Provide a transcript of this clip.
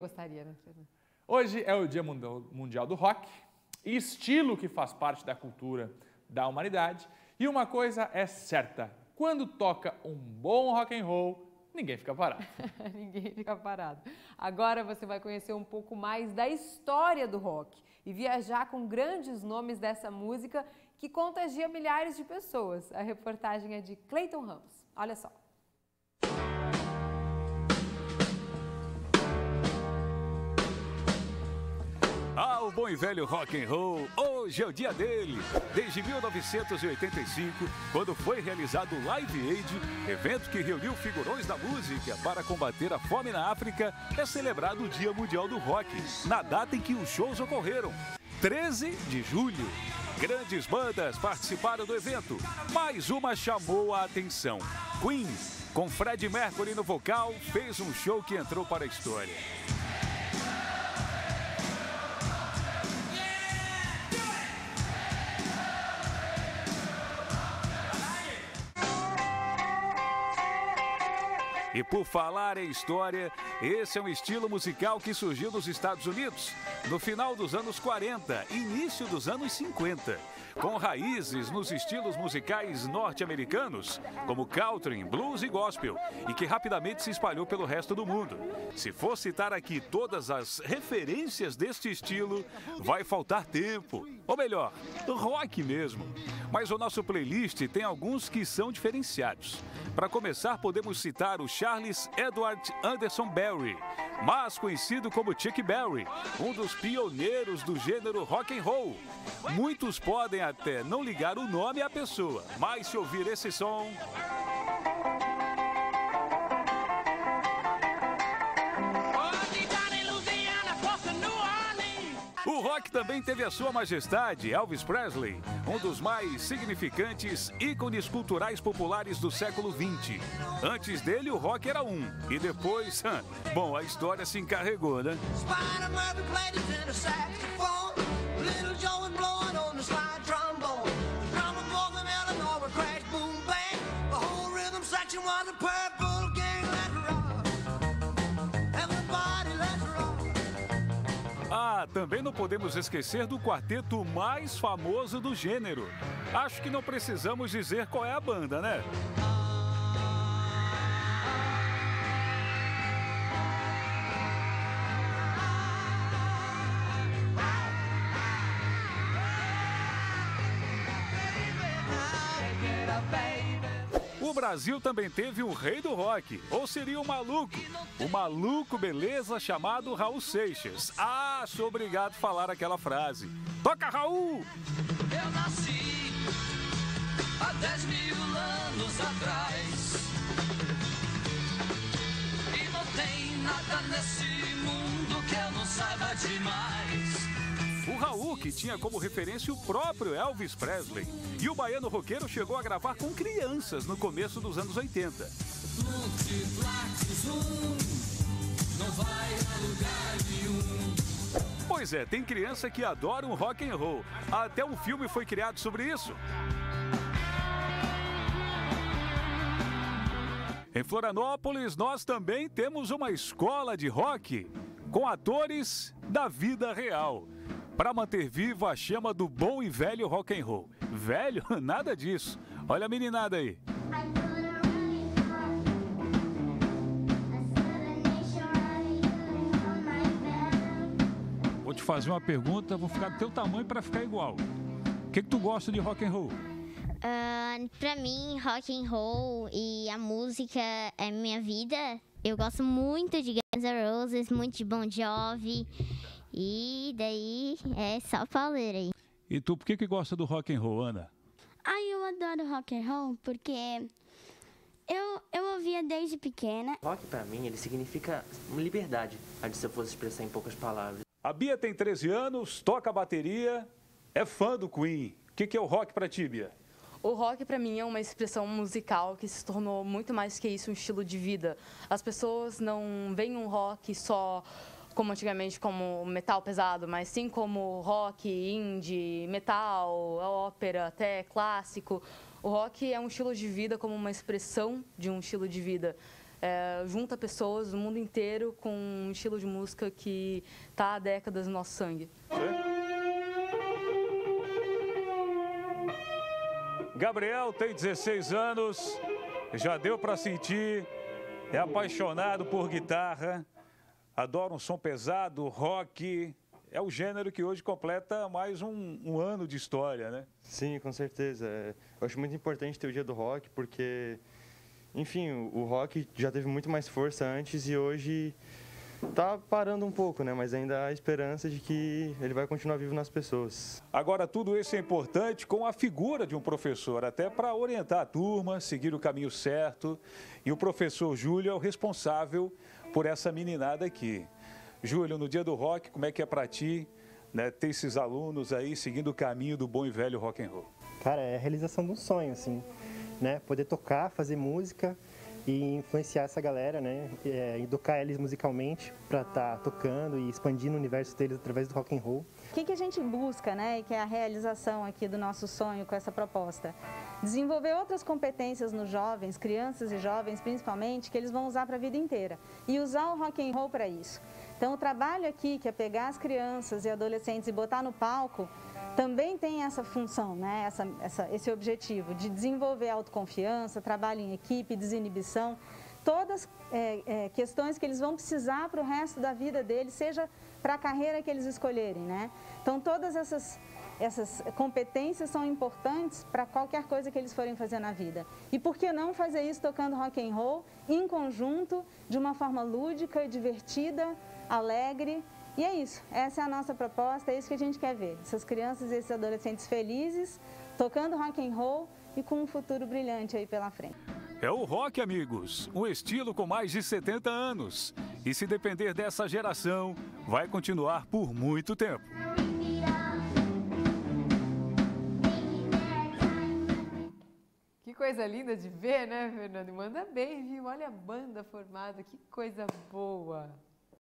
Gostaria, né? Hoje é o Dia Mundial do Rock, estilo que faz parte da cultura da humanidade. E uma coisa é certa, quando toca um bom rock and roll, ninguém fica parado. ninguém fica parado. Agora você vai conhecer um pouco mais da história do rock e viajar com grandes nomes dessa música que contagia milhares de pessoas. A reportagem é de Clayton Ramos. Olha só. Bom e velho rock and roll, hoje é o dia dele. Desde 1985, quando foi realizado o Live Aid, evento que reuniu figurões da música para combater a fome na África, é celebrado o Dia Mundial do Rock, na data em que os shows ocorreram, 13 de julho. Grandes bandas participaram do evento, mas uma chamou a atenção. Queen, com Fred Mercury no vocal, fez um show que entrou para a história. E por falar em história, esse é um estilo musical que surgiu nos Estados Unidos no final dos anos 40, início dos anos 50, com raízes nos estilos musicais norte-americanos, como country, blues e gospel, e que rapidamente se espalhou pelo resto do mundo. Se for citar aqui todas as referências deste estilo, vai faltar tempo. Ou melhor, rock mesmo. Mas o nosso playlist tem alguns que são diferenciados. Para começar, podemos citar o Charles Edward Anderson Berry, mais conhecido como Chuck Berry, um dos pioneiros do gênero rock and roll. Muitos podem até não ligar o nome à pessoa, mas se ouvir esse som, O rock também teve a sua majestade, Elvis Presley, um dos mais significantes ícones culturais populares do século XX. Antes dele, o rock era um, e depois, bom, a história se encarregou, né? Também não podemos esquecer do quarteto mais famoso do gênero. Acho que não precisamos dizer qual é a banda, né? O Brasil também teve um rei do rock, ou seria o maluco, o maluco beleza chamado Raul Seixas. Ah, sou obrigado a falar aquela frase. Toca, Raul! Eu nasci há 10 mil anos atrás Raul, que tinha como referência o próprio Elvis Presley. E o baiano roqueiro chegou a gravar com crianças no começo dos anos 80. Pois é, tem criança que adora um rock and roll. Até um filme foi criado sobre isso. Em Florianópolis, nós também temos uma escola de rock com atores da vida real para manter viva a chama do bom e velho rock and roll. Velho? Nada disso. Olha a meninada aí. Vou te fazer uma pergunta, vou ficar do teu tamanho para ficar igual. O que, que tu gosta de rock and roll? Uh, mim, rock and roll e a música é minha vida. Eu gosto muito de Guns N' Roses, muito de Bon Jovi. E daí é só pauleira aí. E tu, por que, que gosta do rock and roll, Ana? Ah, eu adoro rock and roll porque eu, eu ouvia desde pequena. Rock para mim, ele significa liberdade, se eu fosse expressar em poucas palavras. A Bia tem 13 anos, toca bateria, é fã do Queen. O que, que é o rock pra ti, Bia? O rock para mim é uma expressão musical que se tornou muito mais que isso um estilo de vida. As pessoas não veem um rock só como antigamente como metal pesado, mas sim como rock, indie, metal, ópera, até clássico. O rock é um estilo de vida como uma expressão de um estilo de vida. é, junta pessoas do mundo inteiro com um estilo de música que está há décadas no nosso sangue. Gabriel tem 16 anos, já deu para sentir, é apaixonado por guitarra, adora um som pesado, rock. É o gênero que hoje completa mais um, um ano de história, né? Sim, com certeza. É, eu acho muito importante ter o dia do rock, porque, enfim, o, o rock já teve muito mais força antes e hoje tá parando um pouco, né? Mas ainda há esperança de que ele vai continuar vivo nas pessoas. Agora, tudo isso é importante com a figura de um professor, até para orientar a turma, seguir o caminho certo. E o professor Júlio é o responsável por essa meninada aqui. Júlio, no dia do rock, como é que é para ti né, ter esses alunos aí seguindo o caminho do bom e velho rock and roll? Cara, é a realização de um sonho, assim, né? Poder tocar, fazer música e influenciar essa galera, né? É, educar eles musicalmente para estar tá tocando e expandindo o universo deles através do rock and roll. O que, que a gente busca, né? Que é a realização aqui do nosso sonho com essa proposta. Desenvolver outras competências nos jovens, crianças e jovens principalmente, que eles vão usar para a vida inteira. E usar o rock and roll para isso. Então, o trabalho aqui, que é pegar as crianças e adolescentes e botar no palco, também tem essa função, né? essa, essa, esse objetivo de desenvolver autoconfiança, trabalho em equipe, desinibição, todas é, é, questões que eles vão precisar para o resto da vida deles, seja para a carreira que eles escolherem. Né? Então, todas essas, essas competências são importantes para qualquer coisa que eles forem fazer na vida. E por que não fazer isso tocando rock and roll em conjunto, de uma forma lúdica, divertida, alegre e é isso, essa é a nossa proposta, é isso que a gente quer ver. Essas crianças e esses adolescentes felizes, tocando rock and roll e com um futuro brilhante aí pela frente. É o rock, amigos, um estilo com mais de 70 anos. E se depender dessa geração, vai continuar por muito tempo. Que coisa linda de ver, né, Fernando? Manda bem, viu? Olha a banda formada, que coisa boa.